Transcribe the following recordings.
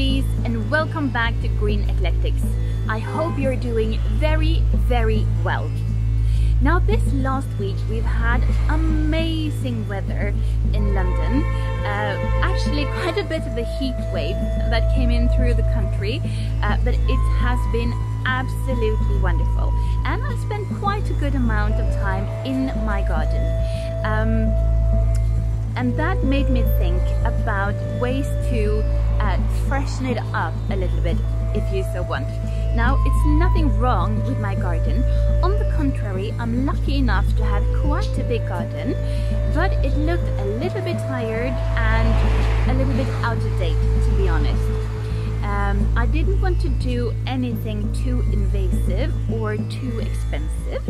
and welcome back to Green Eclectics. I hope you're doing very, very well. Now this last week we've had amazing weather in London. Uh, actually quite a bit of a heat wave that came in through the country, uh, but it has been absolutely wonderful. And I spent quite a good amount of time in my garden. Um, and that made me think about ways to uh, freshen it up a little bit if you so want. Now, it's nothing wrong with my garden. On the contrary, I'm lucky enough to have quite a big garden, but it looked a little bit tired and a little bit out of date, to be honest. Um, I didn't want to do anything too invasive or too expensive.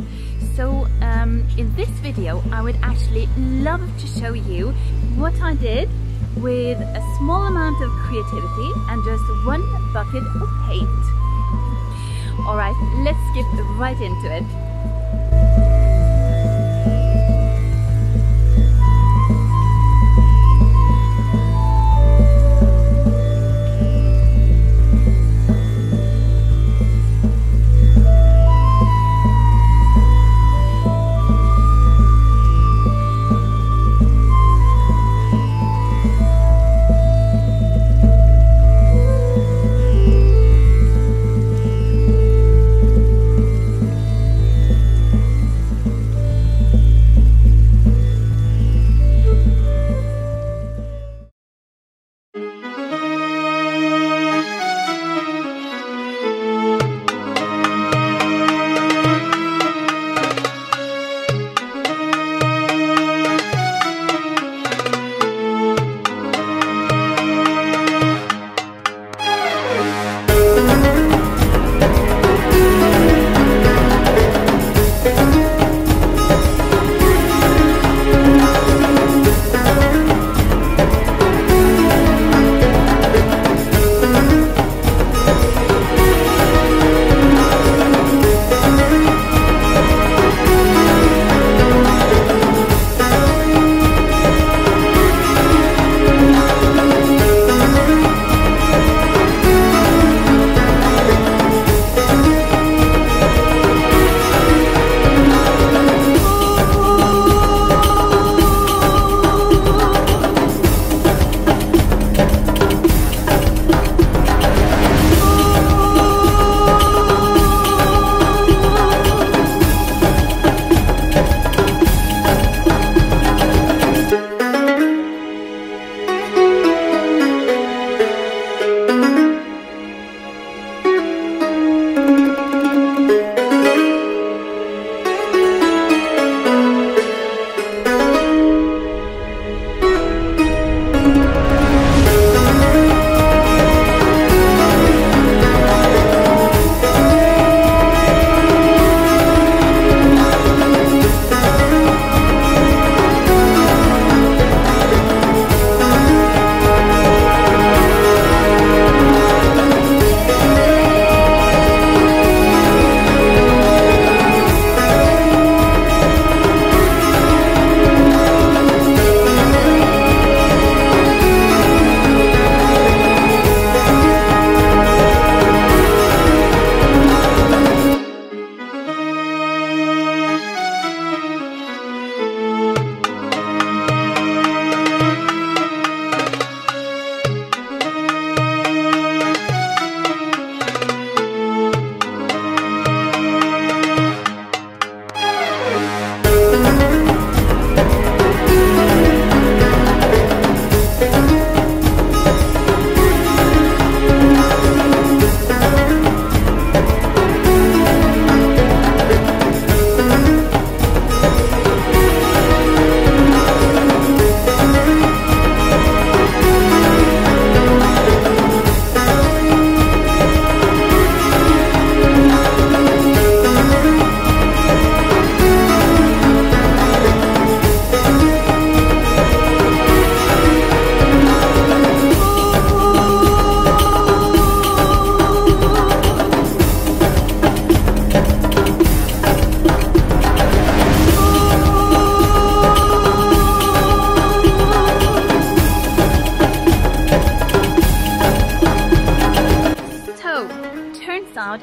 So um, in this video, I would actually love to show you what I did with a small amount of creativity and just one bucket of paint. Alright, let's skip right into it.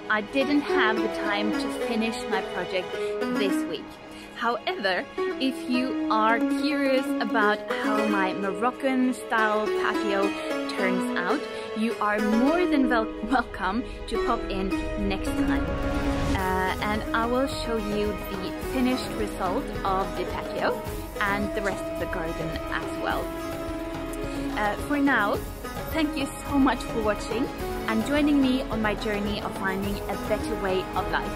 I didn't have the time to finish my project this week. However, if you are curious about how my Moroccan style patio turns out, you are more than wel welcome to pop in next time. Uh, and I will show you the finished result of the patio and the rest of the garden as well. Uh, for now, thank you so much for watching and joining me on my journey of finding a better way of life.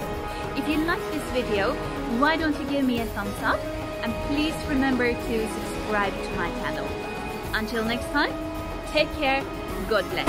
If you like this video, why don't you give me a thumbs up and please remember to subscribe to my channel. Until next time, take care, God bless.